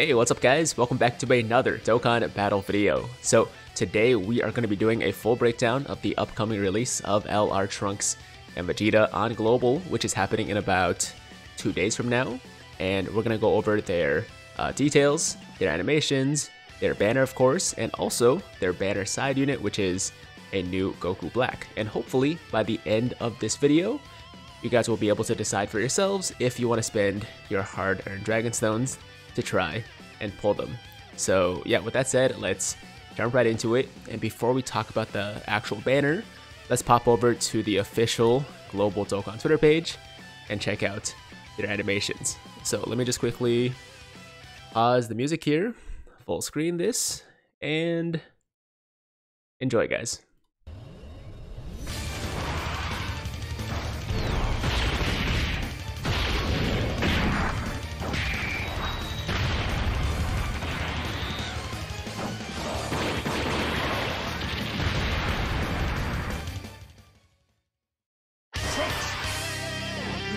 Hey, what's up guys? Welcome back to another Dokkan Battle video. So today we are going to be doing a full breakdown of the upcoming release of LR Trunks and Vegeta on Global, which is happening in about two days from now. And we're going to go over their uh, details, their animations, their banner of course, and also their banner side unit, which is a new Goku Black. And hopefully by the end of this video, you guys will be able to decide for yourselves if you want to spend your hard-earned Dragon Stones to try and pull them. So yeah, with that said, let's jump right into it. And before we talk about the actual banner, let's pop over to the official Global Dokkan Twitter page and check out their animations. So let me just quickly pause the music here, full screen this, and enjoy guys.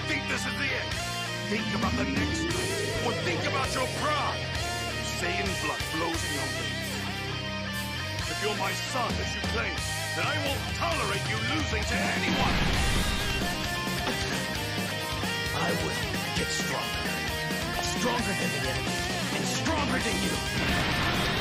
Think this is the end. Think about the next, or think about your pride. Saiyan blood flows in your veins. If you're my son, as you claim, then I won't tolerate you losing to anyone. I will get stronger. Stronger than the enemy, and stronger than you.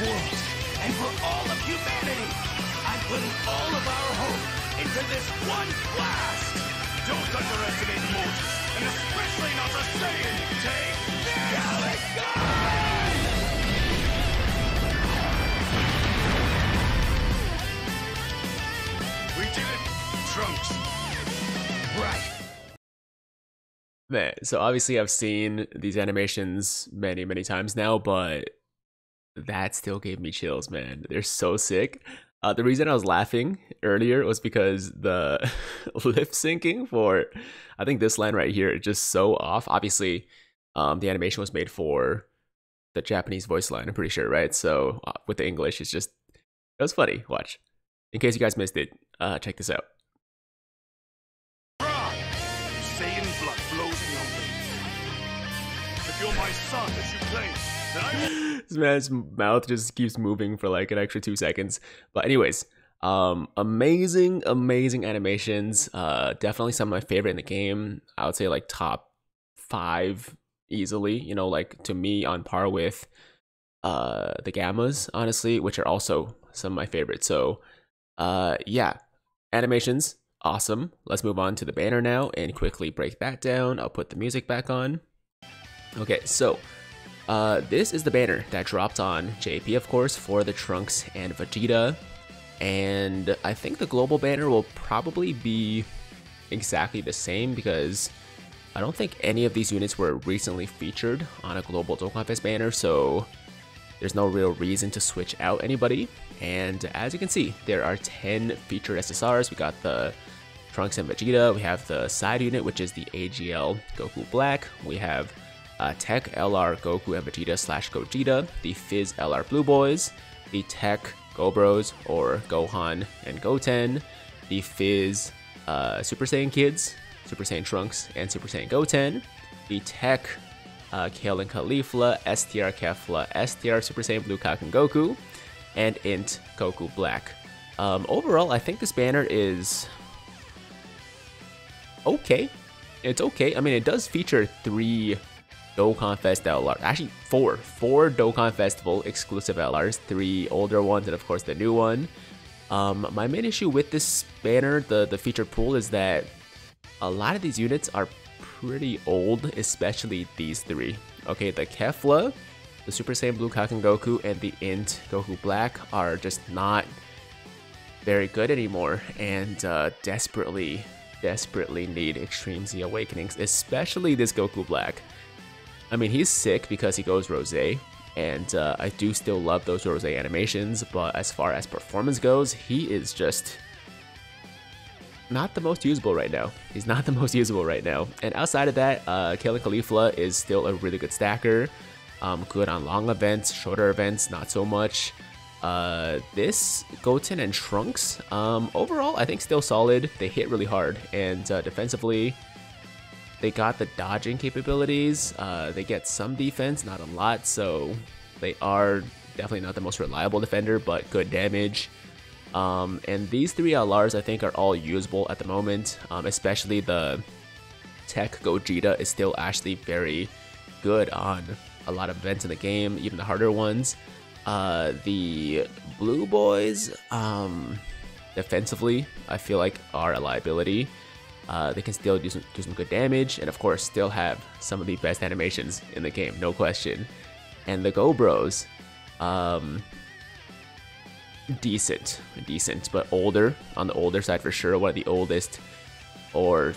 World and for all of humanity. I'm putting all of our hope into this one blast. Don't underestimate Moses, and especially not the Saiyan. Take this! We did it, Trunks. Right. Man, so obviously I've seen these animations many, many times now, but that still gave me chills, man. They're so sick. Uh, the reason I was laughing earlier was because the lip syncing for, I think this line right here is just so off. Obviously, um, the animation was made for the Japanese voice line, I'm pretty sure, right? So uh, with the English, it's just, it was funny. Watch. In case you guys missed it, uh, check this out. This man's mouth just keeps moving for like an extra two seconds. But anyways, um, amazing, amazing animations. Uh, definitely some of my favorite in the game. I would say like top five easily. You know, like to me on par with uh the gammas, honestly, which are also some of my favorites. So, uh, yeah, animations awesome. Let's move on to the banner now and quickly break that down. I'll put the music back on. Okay, so uh, this is the banner that dropped on JP, of course, for the Trunks and Vegeta. And I think the global banner will probably be exactly the same because I don't think any of these units were recently featured on a global Dokkan Fest banner, so there's no real reason to switch out anybody. And as you can see, there are 10 featured SSRs. We got the Trunks and Vegeta. We have the side unit, which is the AGL Goku Black. We have uh, Tech LR Goku and Vegeta slash Gogeta, the Fizz LR Blue Boys, the Tech Gobros or Gohan and Goten, the Fizz uh, Super Saiyan Kids, Super Saiyan Trunks, and Super Saiyan Goten, the Tech uh, Kale and Caulifla, STR Kefla, STR Super Saiyan Blue Kaioken Goku, and Int Goku Black. Um, overall, I think this banner is okay. It's okay. I mean, it does feature three Dokkan Fest LR. Actually, four. Four Dokkan Festival exclusive LRs. Three older ones, and of course the new one. Um, my main issue with this banner, the, the featured pool, is that a lot of these units are pretty old, especially these three. Okay, the Kefla the Super Saiyan Blue Kaioken Goku and the Int Goku Black are just not very good anymore and uh, desperately, desperately need Extreme Z Awakenings, especially this Goku Black. I mean, he's sick because he goes Rose, and uh, I do still love those Rose animations, but as far as performance goes, he is just not the most usable right now. He's not the most usable right now. And outside of that, uh, Caulifla is still a really good stacker. Um, good on long events, shorter events, not so much. Uh, this Goten and Trunks, um, overall, I think still solid. They hit really hard, and uh, defensively, they got the dodging capabilities. Uh, they get some defense, not a lot, so they are definitely not the most reliable defender, but good damage. Um, and these three LRs I think are all usable at the moment, um, especially the Tech Gogeta is still actually very good on a lot of events in the game, even the harder ones. Uh, the Blue Boys, um, defensively, I feel like are a liability. Uh, they can still do some, do some good damage, and of course, still have some of the best animations in the game, no question. And the Go Bros, um, decent, decent, but older on the older side for sure. One of the oldest, or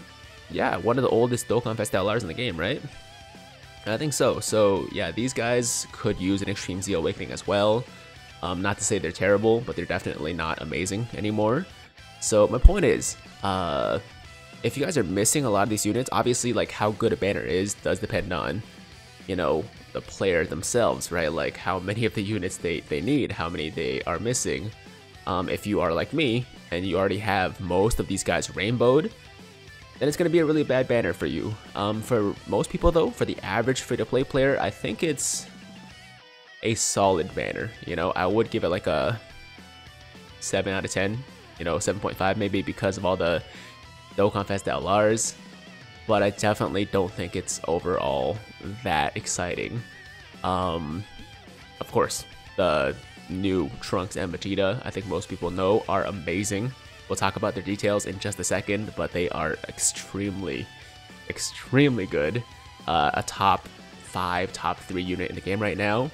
yeah, one of the oldest Dokkan Fest LRs in the game, right? I think so. So yeah, these guys could use an Extreme Z Awakening as well. Um, not to say they're terrible, but they're definitely not amazing anymore. So my point is, uh, if you guys are missing a lot of these units, obviously like how good a banner is does depend on, you know, the player themselves, right? Like how many of the units they, they need, how many they are missing. Um, if you are like me and you already have most of these guys rainbowed, then it's going to be a really bad banner for you. Um, for most people though, for the average free-to-play player, I think it's a solid banner. You know, I would give it like a 7 out of 10, you know, 7.5 maybe because of all the Dokkan Fest LRs but I definitely don't think it's overall that exciting. Um, of course, the new Trunks and Vegeta, I think most people know, are amazing. We'll talk about their details in just a second, but they are extremely, extremely good. Uh, a top five, top three unit in the game right now.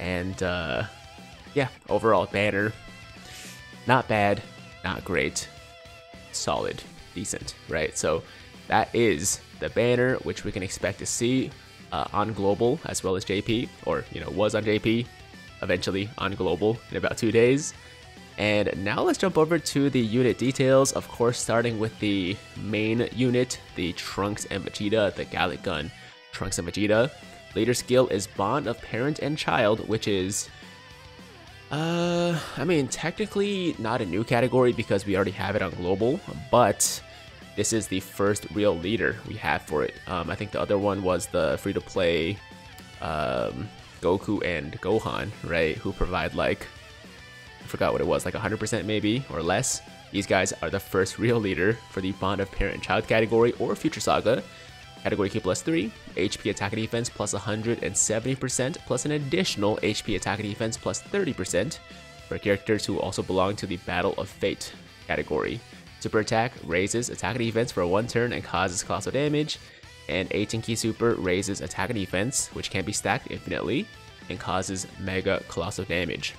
And uh, yeah, overall banner, not bad, not great, solid, decent, right? So that is the banner, which we can expect to see uh, on Global as well as JP, or, you know, was on JP, eventually on Global in about two days. And now let's jump over to the unit details, of course starting with the main unit, the Trunks and Vegeta, the Galick Gun Trunks and Vegeta. Leader skill is Bond of Parent and Child, which is uh, I mean, technically not a new category because we already have it on global, but this is the first real leader we have for it. Um, I think the other one was the free-to-play um, Goku and Gohan, right? Who provide like, I forgot what it was, like 100% maybe or less. These guys are the first real leader for the Bond of Parent and Child category or Future Saga. Category Ki plus 3, HP attack and defense plus 170%, plus an additional HP attack and defense plus 30% for characters who also belong to the Battle of Fate category. Super Attack raises attack and defense for one turn and causes colossal damage, and 18 Ki Super raises attack and defense, which can be stacked infinitely, and causes mega colossal damage.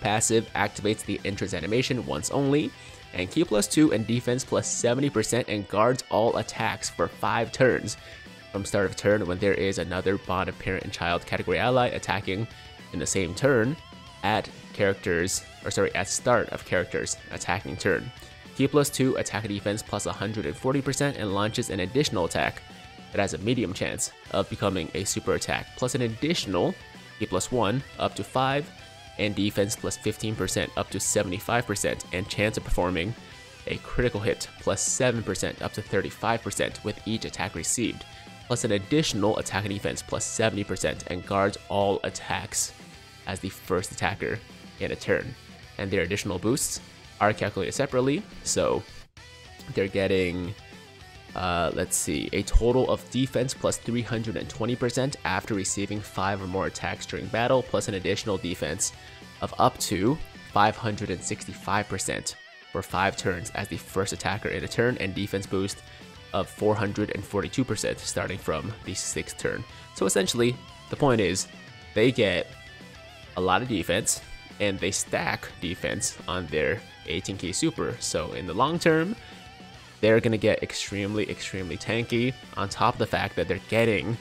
Passive activates the entrance animation once only, and Ki plus 2 and defense plus 70% and guards all attacks for 5 turns. From start of turn when there is another bond of parent and child category ally attacking in the same turn at characters or sorry at start of characters attacking turn. Ki plus 2 attack and defense plus 140% and launches an additional attack that has a medium chance of becoming a super attack, plus an additional Ki plus 1 up to 5, and defense plus 15% up to 75%, and chance of performing a critical hit plus 7% up to 35% with each attack received, plus an additional attack and defense plus 70% and guards all attacks as the first attacker in a turn. And their additional boosts are calculated separately. So they're getting, uh, let's see, a total of defense plus 320% after receiving 5 or more attacks during battle, plus an additional defense of up to 565% for 5 turns as the first attacker in a turn, and defense boost of 442% starting from the 6th turn. So essentially, the point is, they get a lot of defense and they stack defense on their 18k super. So in the long term, they're going to get extremely, extremely tanky on top of the fact that they're getting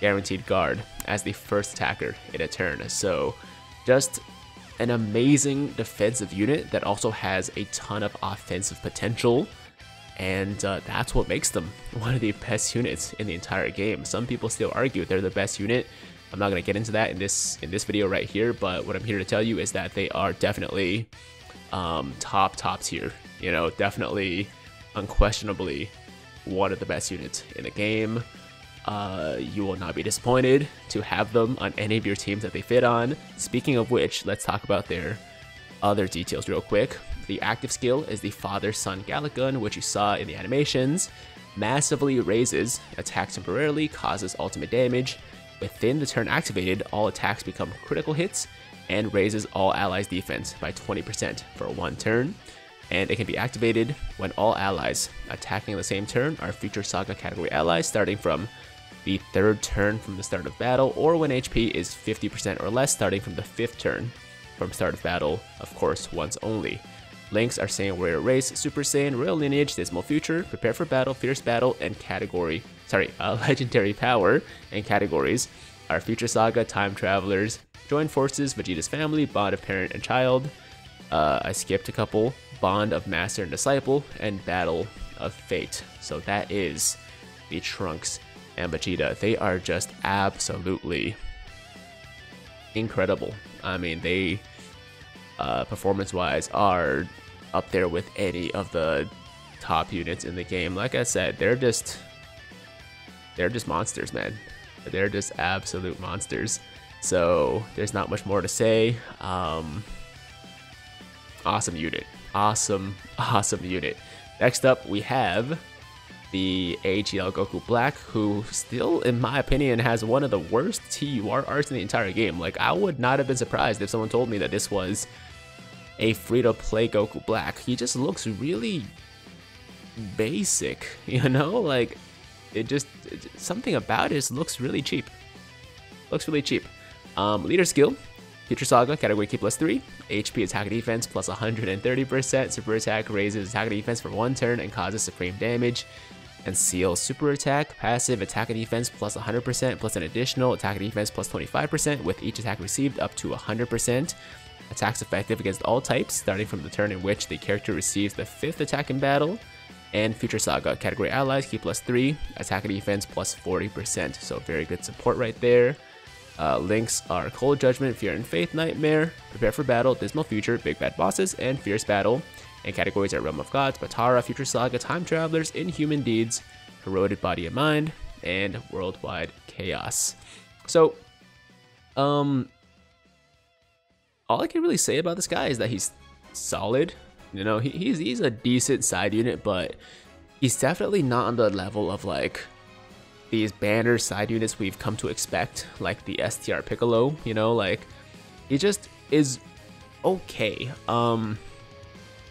guaranteed guard as the first attacker in a turn. So just an amazing defensive unit that also has a ton of offensive potential. And uh, that's what makes them one of the best units in the entire game. Some people still argue they're the best unit. I'm not to get into that in this in this video right here, but what I'm here to tell you is that they are definitely um, top top tier. You know, definitely, unquestionably, one of the best units in the game. Uh, you will not be disappointed to have them on any of your teams that they fit on. Speaking of which, let's talk about their other details real quick. The active skill is the Father-Son Galick Gun, which you saw in the animations. Massively raises, attacks temporarily, causes ultimate damage. Within the turn activated, all attacks become critical hits and raises all allies' defense by 20% for one turn. And it can be activated when all allies attacking the same turn are Future Saga category allies starting from the third turn from the start of battle, or when HP is 50% or less starting from the fifth turn from start of battle, of course, once only. Links are Saiyan Warrior Race, Super Saiyan, Royal Lineage, Dismal Future, Prepare for Battle, Fierce Battle, and Category, sorry, uh, Legendary Power and categories are Future Saga, Time Travelers, Join Forces, Vegeta's Family, Bond of Parent and Child. Uh, I skipped a couple, Bond of Master and Disciple, and Battle of Fate. So that is the Trunks and Vegeta. They are just absolutely incredible. I mean, they uh, performance-wise are up there with any of the top units in the game. Like I said, they're just they're just monsters, man. They're just absolute monsters. So there's not much more to say. Um, awesome unit. Awesome, awesome unit. Next up, we have the AGL Goku Black, who still, in my opinion, has one of the worst TUR arts in the entire game. Like, I would not have been surprised if someone told me that this was a free-to-play Goku Black. He just looks really basic, you know? Like, it just, something about it looks really cheap. Looks really cheap. Um, leader skill, Future Saga, category Ki plus 3, HP attack defense plus 130%, super attack raises attack defense for one turn and causes supreme damage and Seal Super Attack, passive attack and defense plus 100%, plus an additional attack defense plus 25%, with each attack received up to 100%. Attacks effective against all types, starting from the turn in which the character receives the fifth attack in battle. And Future Saga, category allies, Ki plus 3, attack and defense plus 40%. So very good support right there. Uh, links are Cold Judgment, Fear and Faith, Nightmare, Prepare for Battle, Dismal Future, Big Bad Bosses, and Fierce Battle and categories are Realm of Gods, Batara, Future Saga, Time Travelers, Inhuman Deeds, Corroded Body and Mind, and Worldwide Chaos. So, um, all I can really say about this guy is that he's solid. You know, he, he's he's a decent side unit, but he's definitely not on the level of like these banner side units we've come to expect, like the STR Piccolo. You know, like he just is okay. Um,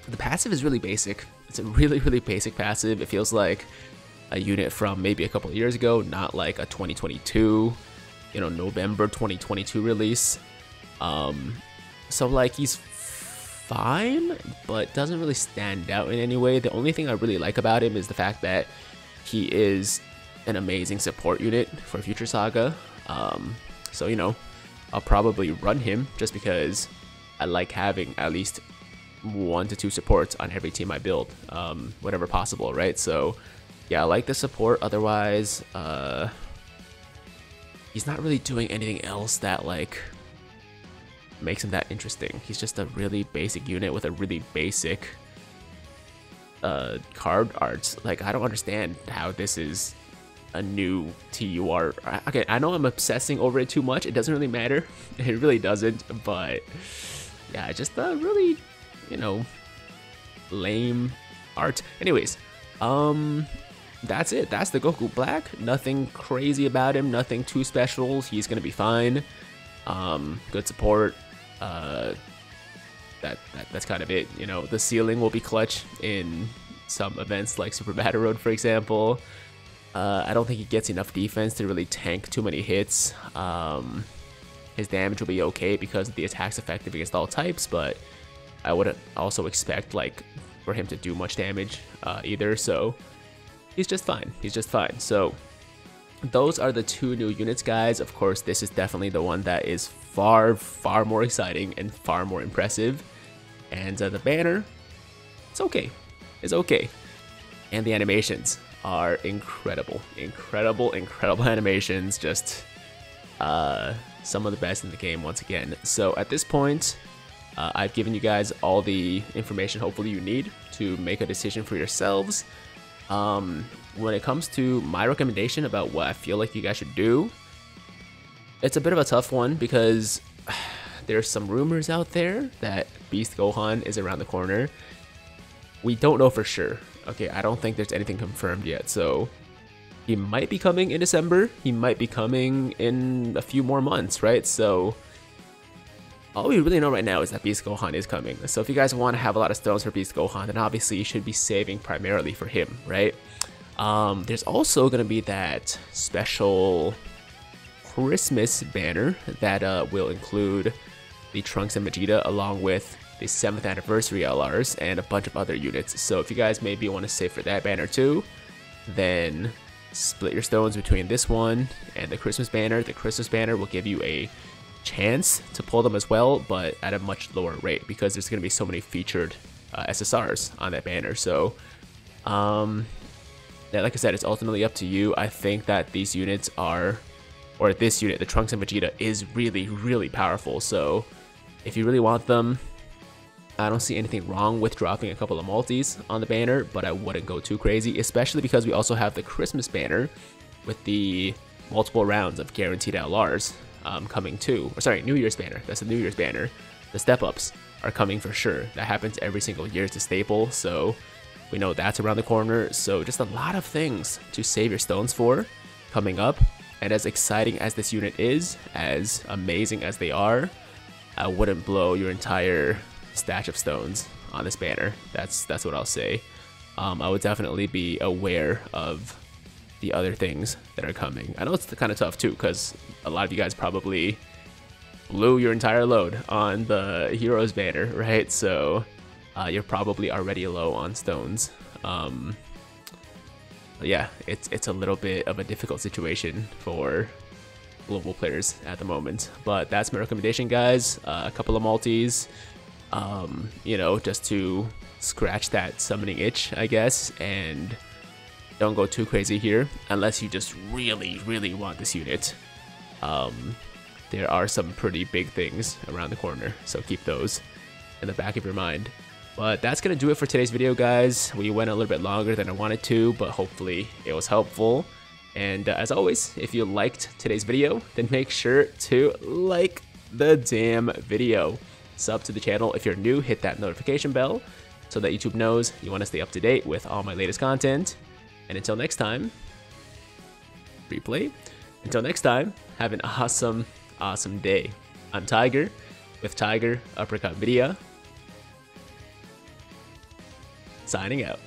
the passive is really basic. It's a really, really basic passive. It feels like a unit from maybe a couple of years ago, not like a 2022, you know, November 2022 release. Um, so like he's fine, but doesn't really stand out in any way. The only thing I really like about him is the fact that he is an amazing support unit for Future Saga. Um, so you know, I'll probably run him just because I like having at least one to two supports on every team I build, um, whatever possible, right? So, yeah, I like the support. Otherwise, uh, he's not really doing anything else that like makes him that interesting. He's just a really basic unit with a really basic uh, card art. Like, I don't understand how this is a new TUR. Okay, I know I'm obsessing over it too much. It doesn't really matter. It really doesn't, but yeah, just a really you know, lame art. Anyways, um, that's it. That's the Goku Black. Nothing crazy about him. Nothing too special. He's gonna be fine. Um, good support. Uh, that, that that's kind of it. You know, the sealing will be clutch in some events like Super Battle Road, for example. Uh, I don't think he gets enough defense to really tank too many hits. Um, his damage will be okay because the attack's effective against all types, but I wouldn't also expect like for him to do much damage uh, either. So he's just fine. He's just fine. So those are the two new units, guys. Of course, this is definitely the one that is far, far more exciting and far more impressive. And uh, the banner, it's okay. It's okay. And the animations are incredible. Incredible, incredible animations. Just uh, some of the best in the game once again. So at this point, uh, I've given you guys all the information hopefully you need to make a decision for yourselves. Um, when it comes to my recommendation about what I feel like you guys should do, it's a bit of a tough one because there's some rumors out there that Beast Gohan is around the corner. We don't know for sure. Okay, I don't think there's anything confirmed yet, so he might be coming in December. He might be coming in a few more months, right? So all we really know right now is that Beast Gohan is coming. So if you guys want to have a lot of stones for Beast Gohan, then obviously you should be saving primarily for him, right? Um, there's also going to be that special Christmas banner that uh, will include the Trunks and Vegeta along with the 7th anniversary LRs and a bunch of other units. So if you guys maybe want to save for that banner too, then split your stones between this one and the Christmas banner. The Christmas banner will give you a chance to pull them as well, but at a much lower rate because there's going to be so many featured uh, SSRs on that banner. So, um, like I said, it's ultimately up to you. I think that these units are, or at this unit, the Trunks and Vegeta, is really, really powerful. So, if you really want them, I don't see anything wrong with dropping a couple of multis on the banner, but I wouldn't go too crazy, especially because we also have the Christmas banner with the multiple rounds of guaranteed LRs um, coming too. Or sorry, New Year's banner. That's the New Year's banner. The step ups are coming for sure. That happens every single year. It's a staple. So we know that's around the corner. So just a lot of things to save your stones for coming up. And as exciting as this unit is, as amazing as they are, I wouldn't blow your entire stash of stones on this banner. That's that's what I'll say. Um, I would definitely be aware of the other things that are coming. I know it's kind of tough too, because a lot of you guys probably blew your entire load on the Heroes banner, right? So uh, you're probably already low on stones. Um, yeah, it's it's a little bit of a difficult situation for global players at the moment. But that's my recommendation, guys. Uh, a couple of multis, um, you know, just to scratch that summoning itch, I guess, and don't go too crazy here unless you just really, really want this unit. Um, there are some pretty big things around the corner, so keep those in the back of your mind. But that's going to do it for today's video, guys. We went a little bit longer than I wanted to, but hopefully it was helpful. And uh, as always, if you liked today's video, then make sure to like the damn video. Sub to the channel if you're new, hit that notification bell so that YouTube knows you want to stay up to date with all my latest content. And until next time, replay. Until next time, have an awesome, awesome day. I'm Tiger with Tiger Uppercut Video. Signing out.